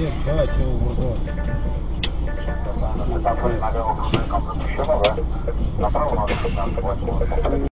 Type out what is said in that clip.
Нет, да, чего вурдо. Там были на левом кружной кампус да? Направо надо 15 8